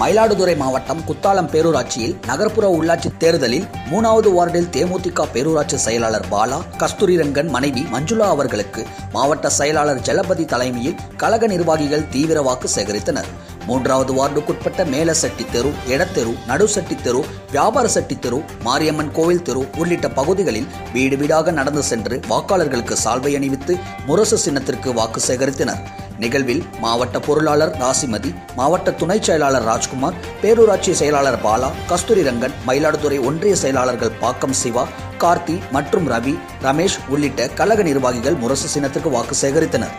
மயிலாடுதுறை மாவட்டம் குத்தாலம் பேரூராட்சியில் நகர்ப்புற உள்ளாட்சி தேர்தலில் மூணாவது வார்டில் தேமுதிக பேரூராட்சி செயலாளர் பாலா கஸ்தூரிரங்கன் மனைவி மஞ்சுளா அவர்களுக்கு மாவட்ட செயலாளர் ஜலபதி தலைமையில் கழக நிர்வாகிகள் தீவிர வாக்கு சேகரித்தனர். மூன்றாவது வார்டுக்குட்பட்ட மேலசட்டி தெரு எடத்தெரு நடுசட்டி தெரு வியாபார சட்டி தெரு மாரியம்மன் கோவில் தெரு உள்ளிட்ட பகுதிகளில் வீடு வீடாக நடந்து சென்று வாக்காளர்களுக்கு சால்வை அணிவித்து முரசு சின்னத்திற்கு வாக்கு சேகரித்தனர். நிகழ்வில் மாவட்ட பொருளாளர் ராசிமதி மாவட்ட துணைச் செயலாளர் ராஜ்குமார் பேரூராட்சி செயலாளர் பாலா கஸ்தூரி ரங்கன் மயிலாடுதுறை ஒன்றிய செயலாளர்கள் பாக்கம் சிவா கார்த்தி மற்றும் ரவி ரமேஷ் உள்ளிட்ட கழக நிர்வாகிகள் முரசு சின்னத்திற்கு வாக்கு சேகரித்தனர்.